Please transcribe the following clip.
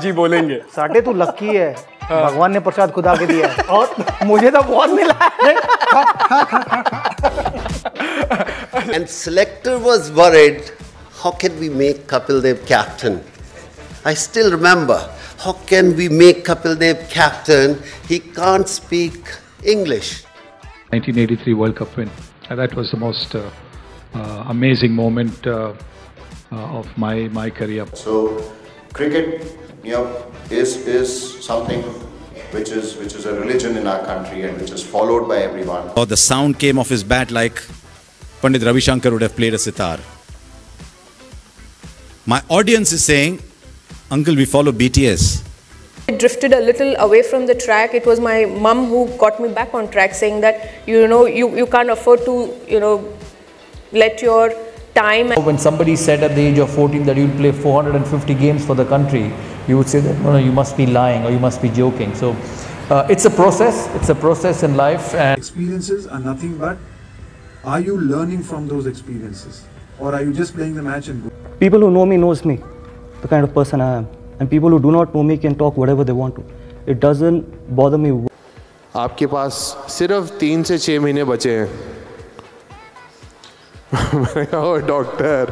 जी बोलेंगे। साढ़े तू लक्की है। हाँ। भगवान ने प्रसाद खुदा के दिया और? मुझे तो बहुत मिला and selector was worried how can we make Kapil Dev captain I still remember how can we make Kapil Dev captain he can't speak English 1983 world cup win that was the most amazing moment of my my career so cricket, you know, is is something which is which is a religion in our country and which is followed by everyone. Or the sound came off his bat like Pandit Ravi Shankar would have played a sitar. My audience is saying, Uncle, we follow BTS. I drifted a little away from the track. It was my mum who got me back on track, saying that you know you, you can't afford to you know let your time. When somebody said at the age of 14 that you'll play 450 games for the country, you would say that no, no, you must be lying or you must be joking. So uh, it's a process. It's a process in life, and experiences are nothing but are you learning from those experiences or are you just playing the match and go? people who know me knows me the kind of person i am and people who do not know me can talk whatever they want to it doesn't bother me आपके पास सिर्फ तीन से छः महीने बचे हैं my god, har Dad.